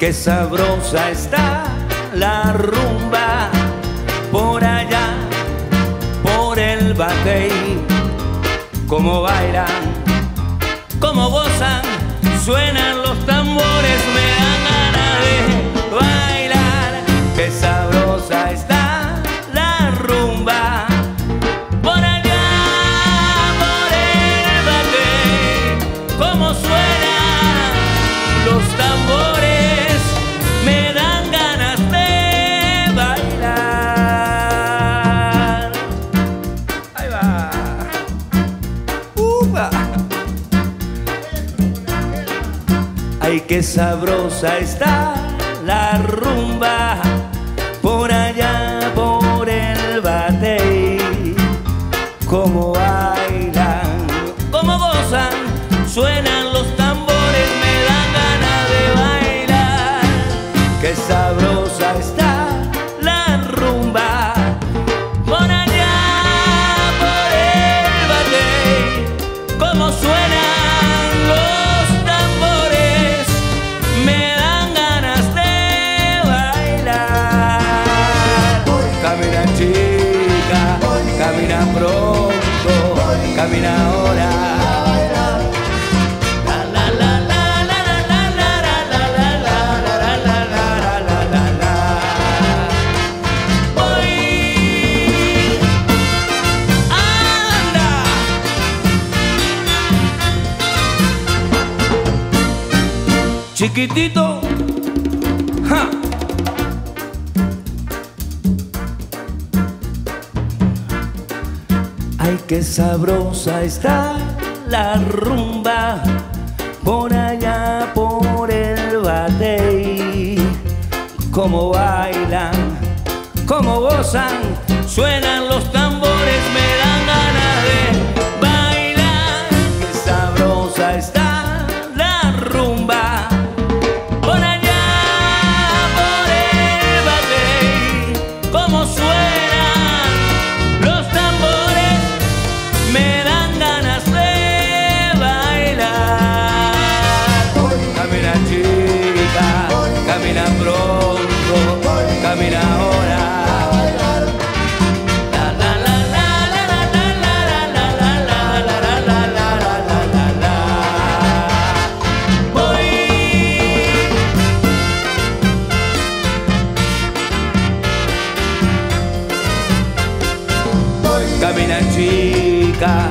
Qué sabrosa está la rumba por allá, por el batey. Como bailan, como gozan, suenan los tambores, me qué sabrosa está la rumba por allá, por el batey. nunca, camina pronto, camina ahora. chiquitito. ¡Ja! Ay, qué sabrosa está la rumba por allá por el batey. Como bailan, como gozan, suenan los tambores, me dan ganas de bailar. Qué sabrosa está chica,